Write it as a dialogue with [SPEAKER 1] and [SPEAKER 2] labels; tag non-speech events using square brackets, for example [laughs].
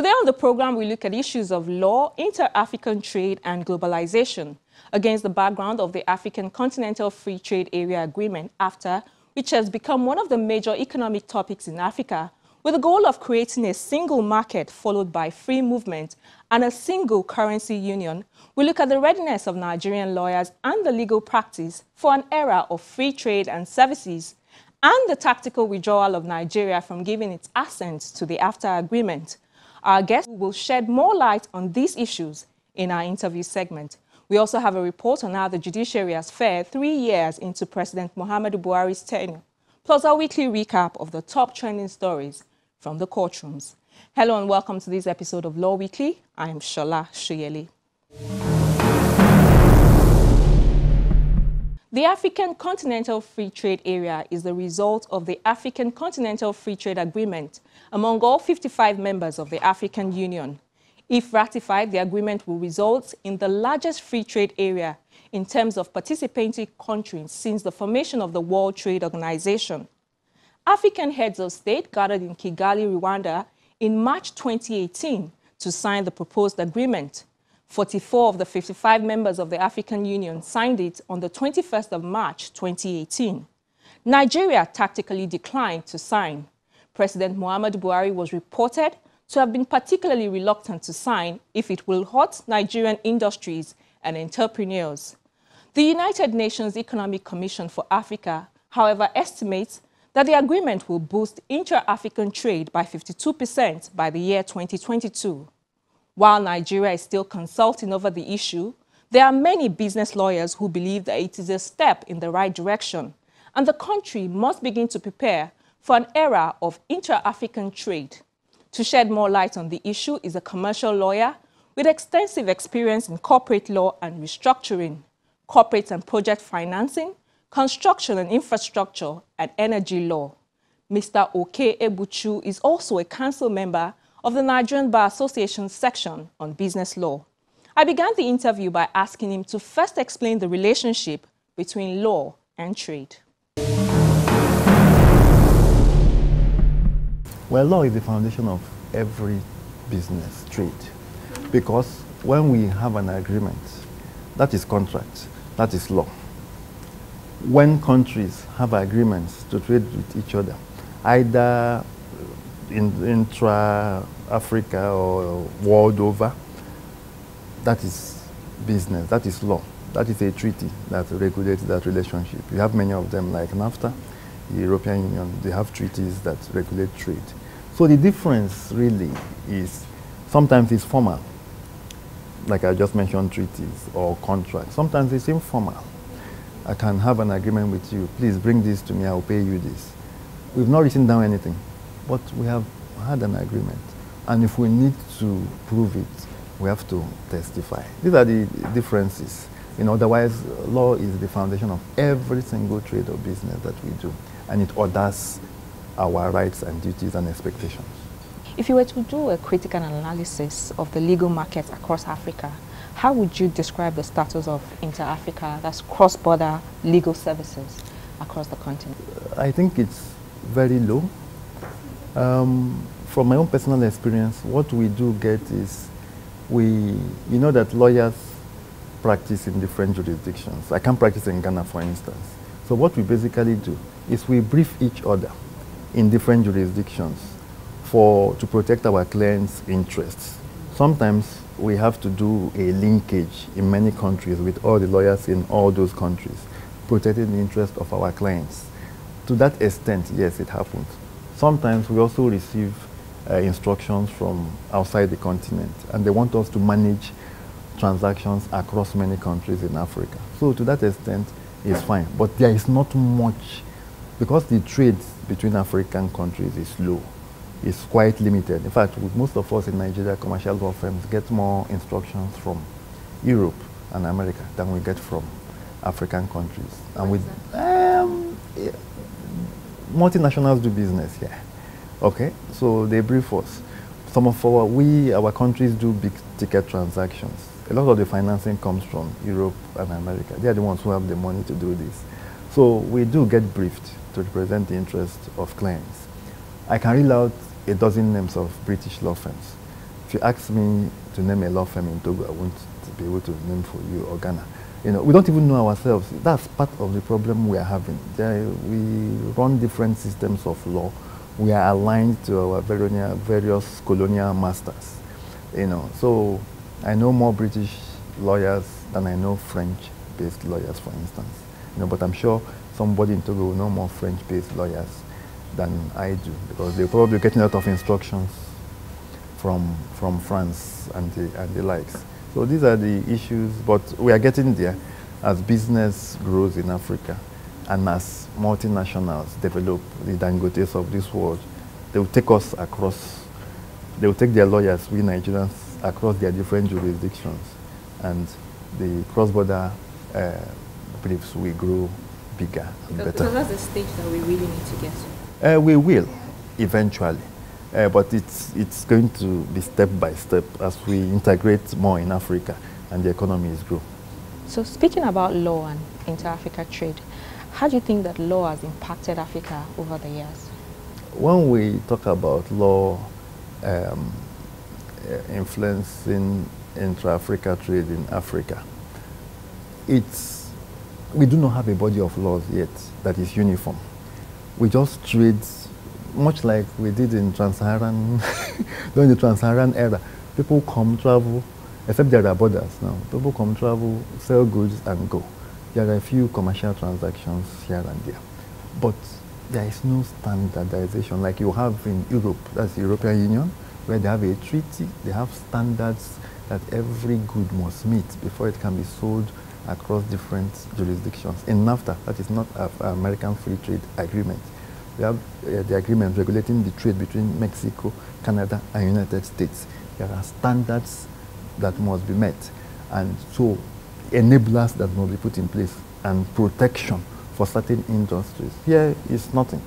[SPEAKER 1] Today on the program, we look at issues of law, inter-African trade and globalization against the background of the African Continental Free Trade Area Agreement, AFTA, which has become one of the major economic topics in Africa, with the goal of creating a single market followed by free movement and a single currency union, we look at the readiness of Nigerian lawyers and the legal practice for an era of free trade and services and the tactical withdrawal of Nigeria from giving its assent to the AFTA agreement. Our guest will shed more light on these issues in our interview segment. We also have a report on how the judiciary has fared three years into President Muhammadu Buhari's tenure, plus a weekly recap of the top trending stories from the courtrooms. Hello and welcome to this episode of Law Weekly. I'm Shola Soyele. The African Continental Free Trade Area is the result of the African Continental Free Trade Agreement among all 55 members of the African Union. If ratified, the agreement will result in the largest free trade area in terms of participating countries since the formation of the World Trade Organization. African heads of state gathered in Kigali, Rwanda in March 2018 to sign the proposed agreement. 44 of the 55 members of the African Union signed it on the 21st of March 2018. Nigeria tactically declined to sign. President Muhammadu Buhari was reported to have been particularly reluctant to sign if it will hurt Nigerian industries and entrepreneurs. The United Nations Economic Commission for Africa, however, estimates that the agreement will boost intra-African trade by 52% by the year 2022. While Nigeria is still consulting over the issue, there are many business lawyers who believe that it is a step in the right direction, and the country must begin to prepare for an era of intra-African trade. To shed more light on the issue is a commercial lawyer with extensive experience in corporate law and restructuring, corporate and project financing, construction and infrastructure, and energy law. Mr. Oke Ebuchu is also a council member of the Nigerian Bar Association section on business law. I began the interview by asking him to first explain the relationship between law and trade.
[SPEAKER 2] Well, law is the foundation of every business trade because when we have an agreement, that is contract, that is law. When countries have agreements to trade with each other, either in intra-Africa or world over, that is business, that is law. That is a treaty that regulates that relationship. You have many of them like NAFTA, the European Union, they have treaties that regulate trade. So the difference really is sometimes it's formal, like I just mentioned treaties or contracts. Sometimes it's informal. I can have an agreement with you. Please bring this to me, I'll pay you this. We've not written down anything but we have had an agreement. And if we need to prove it, we have to testify. These are the differences. You know, otherwise, law is the foundation of every single trade or business that we do, and it orders our rights and duties and expectations.
[SPEAKER 1] If you were to do a critical analysis of the legal market across Africa, how would you describe the status of inter-Africa, that's cross-border legal services across the continent?
[SPEAKER 2] I think it's very low. Um, from my own personal experience, what we do get is we, you know that lawyers practice in different jurisdictions. I can practice in Ghana, for instance. So what we basically do is we brief each other in different jurisdictions for, to protect our clients' interests. Sometimes we have to do a linkage in many countries with all the lawyers in all those countries, protecting the interest of our clients. To that extent, yes, it happens. Sometimes we also receive uh, instructions from outside the continent, and they want us to manage transactions across many countries in Africa. So to that extent, it's fine. But there is not much, because the trade between African countries is low. It's quite limited. In fact, most of us in Nigeria, commercial law firms get more instructions from Europe and America than we get from African countries. And with um, yeah, multinationals do business here. Okay, so they brief us. Some of our, we, our countries do big ticket transactions. A lot of the financing comes from Europe and America. They are the ones who have the money to do this. So we do get briefed to represent the interest of clients. I can reel out a dozen names of British law firms if you ask me to name a law firm in Togo, I won't be able to name for you or Ghana. You know, we don't even know ourselves. That's part of the problem we are having. There, we run different systems of law. We are aligned to our various colonial masters. You know, so I know more British lawyers than I know French-based lawyers, for instance. You know, but I'm sure somebody in Togo will know more French-based lawyers than I do because they're probably getting a lot of instructions from, from France and the, and the likes. So these are the issues, but we are getting there as business grows in Africa and as multinationals develop the Dangotes of this world, they will take us across, they will take their lawyers, we Nigerians, across their different jurisdictions and the cross-border uh, briefs will grow bigger and
[SPEAKER 1] so,
[SPEAKER 2] better.
[SPEAKER 1] So that's the stage that we really need to get to?
[SPEAKER 2] Uh, we will, eventually. Uh, but it's, it's going to be step by step as we integrate more in Africa and the economies grow.
[SPEAKER 1] So speaking about law and inter-Africa trade, how do you think that law has impacted Africa over the years?
[SPEAKER 2] When we talk about law um, uh, influencing intra-Africa trade in Africa, it's, we do not have a body of laws yet that is uniform. We just trade much like we did in Trans-Saharan, [laughs] during the Trans-Saharan era. People come, travel, except there are borders now. People come, travel, sell goods and go. There are a few commercial transactions here and there. But there is no standardization like you have in Europe, that's the European Union, where they have a treaty, they have standards that every good must meet before it can be sold across different jurisdictions. In NAFTA, that is not an American Free Trade Agreement. We have uh, the agreement regulating the trade between Mexico, Canada, and United States. There are standards that must be met. And so enablers that must be put in place and protection for certain industries. Here is nothing.